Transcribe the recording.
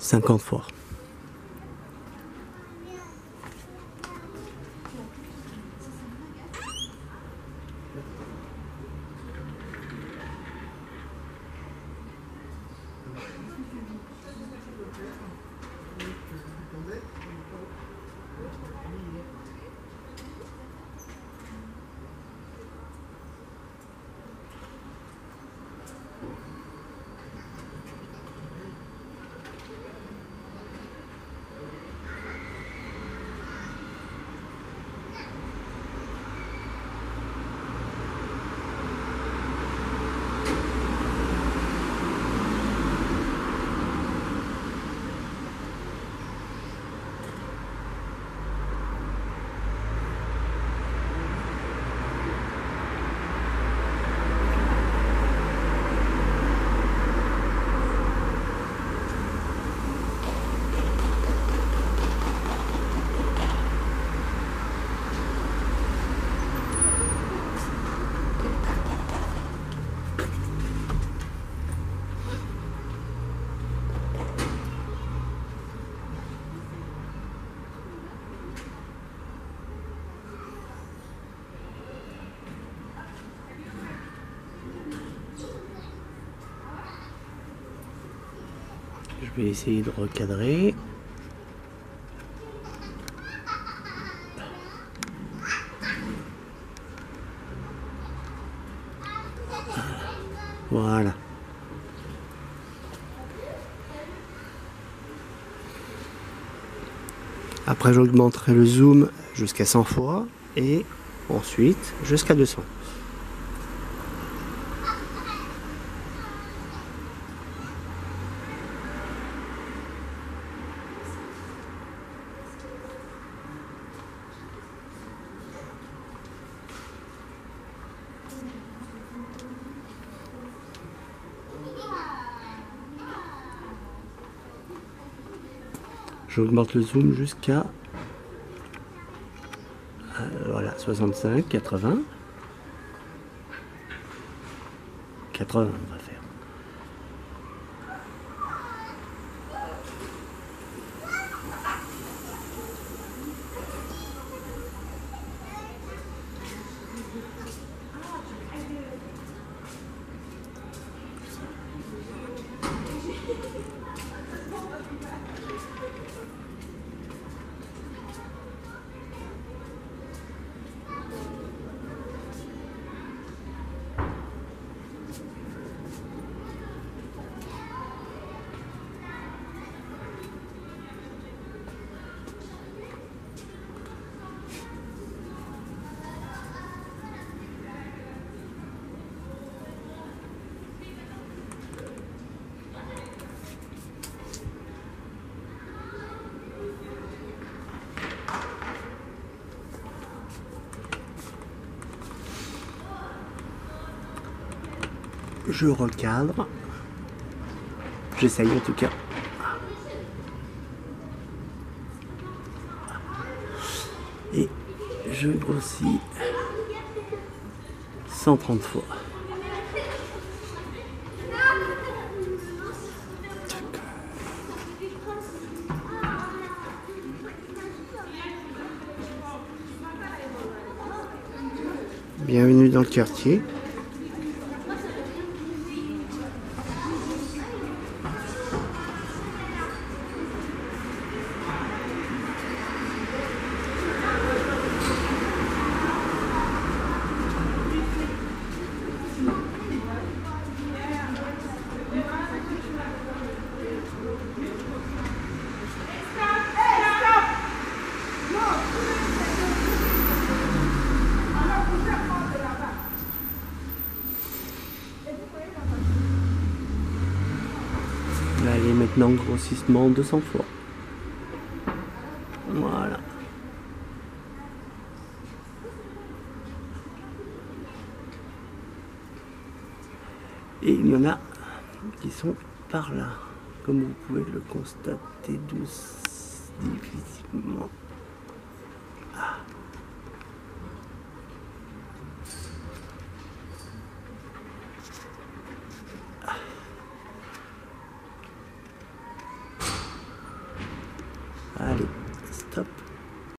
50 fois. Je vais essayer de recadrer. Voilà. Après, j'augmenterai le zoom jusqu'à 100 fois et ensuite jusqu'à 200. J'augmente le zoom jusqu'à euh, voilà 65, 80, 80 on va faire. Je recadre. J'essaye en tout cas. Et je grossis 130 fois. Bienvenue dans le quartier. Allez, maintenant grossissement 200 fois. Voilà. Et il y en a qui sont par là, comme vous pouvez le constater difficilement. Tapp.